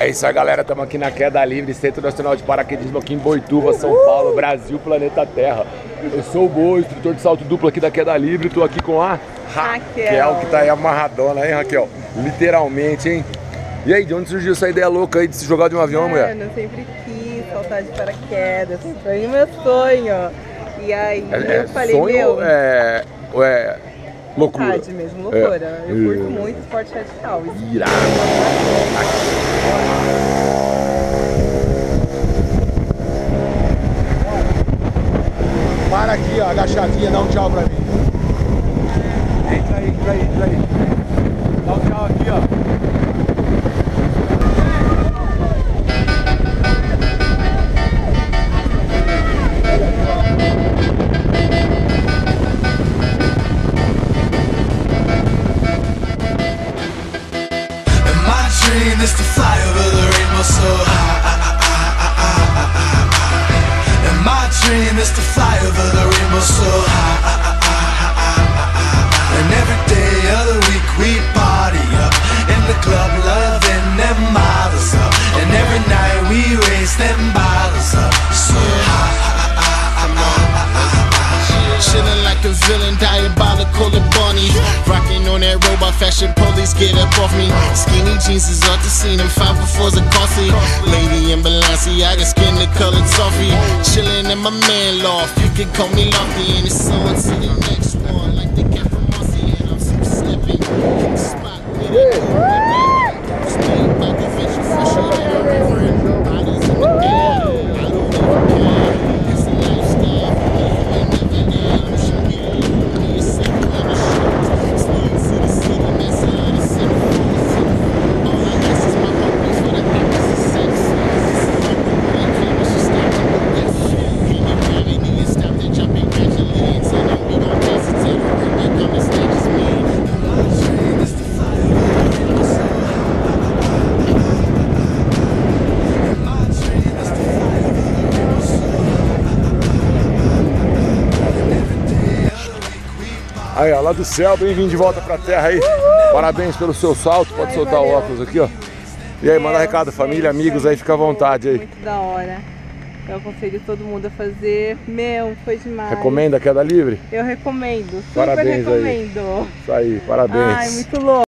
É isso aí, galera. Estamos aqui na Queda Livre, Centro Nacional de Paraquedismo aqui em Boituva, São Paulo, Brasil, planeta Terra. Eu sou o Bo, instrutor de salto duplo aqui da Queda Livre. Estou aqui com a Raquel, que tá aí amarradona, hein, Raquel? Literalmente, hein? E aí, de onde surgiu essa ideia louca aí de se jogar de um avião, mulher? Mano, eu sempre quis saltar de paraquedas, sempre foi meu sonho. E aí É, eu falei, sonho meu, é, é loucura? vontade mesmo, loucura. É. Eu curto É. muito esporte radical. Irado. Para aqui, ó, agachadinha, dá um tchau pra mim. Entra aí, entra aí, entra aí. Dream is to fly over the rainbow so high. And my dream is to fly over the rainbow so high. And every day of the week we party up in the club, loving them models up. And every night we raise them bottles up so high. Chillin' like a villain, diabolical and bunny. Rocking on that robot fashion, police get up off me. Skinny jeans is the scene, and five befores are costly. Lady in Balenciaga, skin the colored toffee. Chillin' in my man loft, you can call me Lofty. And it's on to the next Aí, ó, lá do céu, bem-vindo de volta pra terra aí. Parabéns pelo seu salto, pode Ai, soltar o valeu. óculos aqui, ó. E aí, manda recado, família, amigos aí, fica à vontade aí. Muito da hora. Eu aconselho todo mundo a fazer. Meu, foi demais. Recomenda a queda livre? Eu recomendo, super Parabéns aí. recomendo. Isso aí, parabéns. Ai, muito louco.